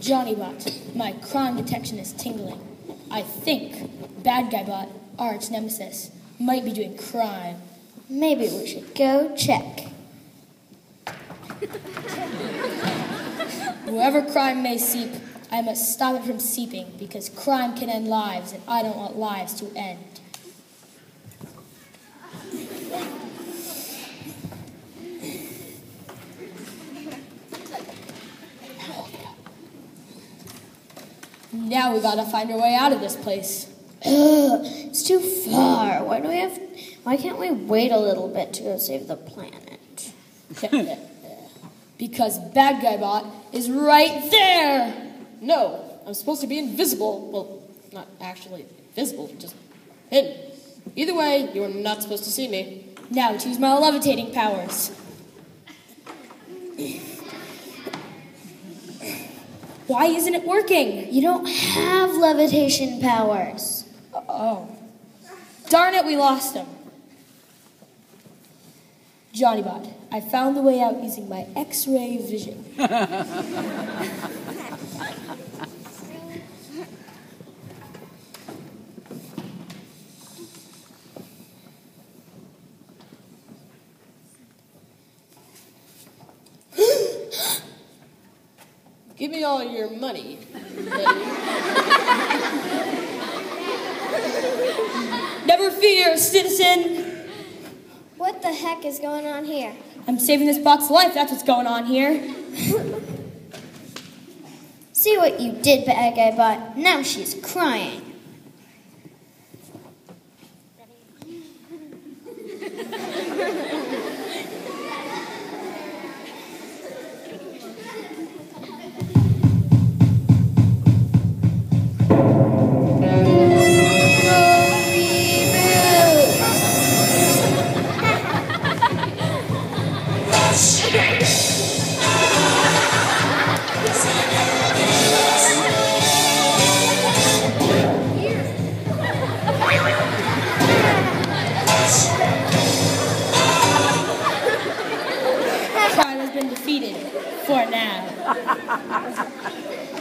Johnny Bot, my crime detection is tingling. I think Bad Guy Bot, our arch nemesis, might be doing crime. Maybe we should go check. Wherever crime may seep, I must stop it from seeping because crime can end lives and I don't want lives to end. Now we gotta find our way out of this place. Ugh, it's too far. Why do we have? Why can't we wait a little bit to go save the planet? because Bad Guy Bot is right there! No, I'm supposed to be invisible. Well, not actually invisible, just hidden. Either way, you're not supposed to see me. Now to use my levitating powers. Why isn't it working? You don't have levitation powers. Oh. Darn it, we lost him. Johnny Bot, I found the way out using my X ray vision. Give me all your money. Never fear, citizen. What the heck is going on here? I'm saving this bot's life. That's what's going on here. See what you did, bad guy bot. Now she's crying.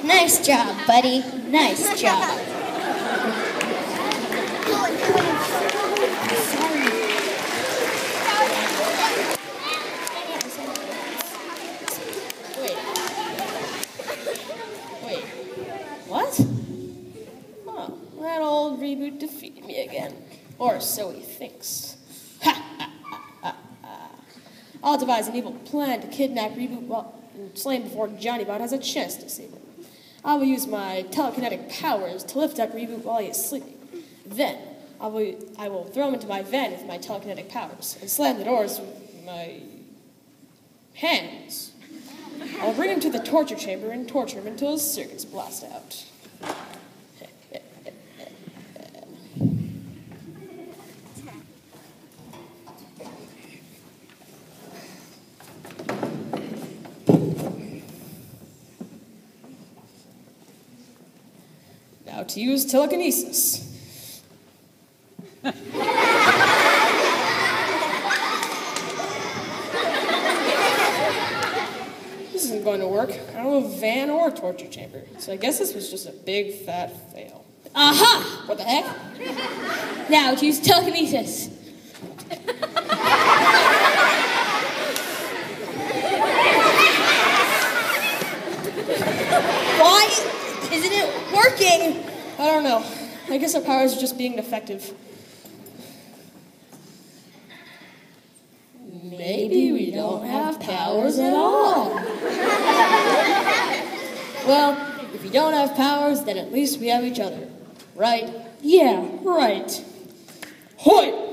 Nice job, buddy. Nice job. Wait. Wait. What? Huh. That old reboot defeated me again. Or so he thinks. Ha ha ha. I'll devise an evil plan to kidnap Reboot while and slay before Johnny Bot has a chance to save him. I will use my telekinetic powers to lift up Reboot while he is sleeping. Then, I will, I will throw him into my van with my telekinetic powers and slam the doors with my hands. I'll bring him to the torture chamber and torture him until his circuits blast out. To use telekinesis. This isn't going to work. I don't have a van or a torture chamber. So I guess this was just a big fat fail. Aha! What the heck? Now to use telekinesis. Why isn't it working? I don't know. I guess our powers are just being defective. Maybe we don't have powers at all. well, if you don't have powers, then at least we have each other. Right? Yeah, right. Hoi!